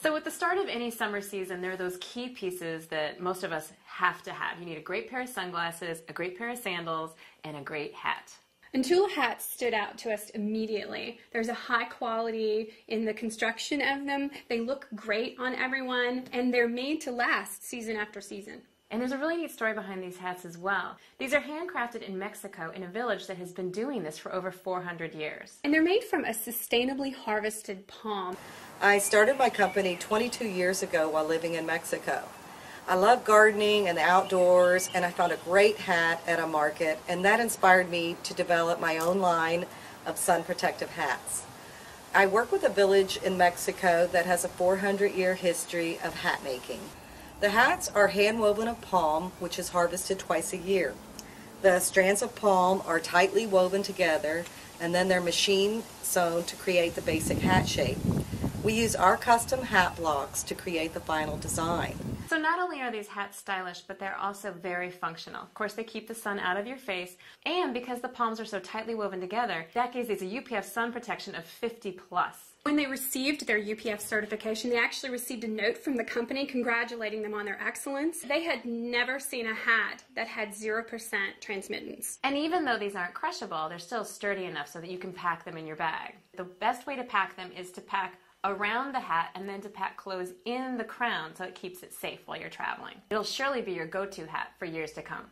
So, with the start of any summer season, there are those key pieces that most of us have to have. You need a great pair of sunglasses, a great pair of sandals, and a great hat. And Tula hats stood out to us immediately. There's a high quality in the construction of them. They look great on everyone, and they're made to last season after season. And there's a really neat story behind these hats as well. These are handcrafted in Mexico in a village that has been doing this for over 400 years. And they're made from a sustainably harvested palm. I started my company 22 years ago while living in Mexico. I love gardening and the outdoors, and I found a great hat at a market, and that inspired me to develop my own line of sun protective hats. I work with a village in Mexico that has a 400 year history of hat making. The hats are hand woven of palm, which is harvested twice a year. The strands of palm are tightly woven together and then they're machine sewn to create the basic hat shape. We use our custom hat blocks to create the final design. So not only are these hats stylish, but they're also very functional. Of course, they keep the sun out of your face, and because the palms are so tightly woven together, that gives these a UPF sun protection of 50 plus. When they received their UPF certification, they actually received a note from the company congratulating them on their excellence. They had never seen a hat that had 0% transmittance. And even though these aren't crushable, they're still sturdy enough so that you can pack them in your bag. The best way to pack them is to pack around the hat and then to pack clothes in the crown so it keeps it safe while you're traveling. It'll surely be your go-to hat for years to come.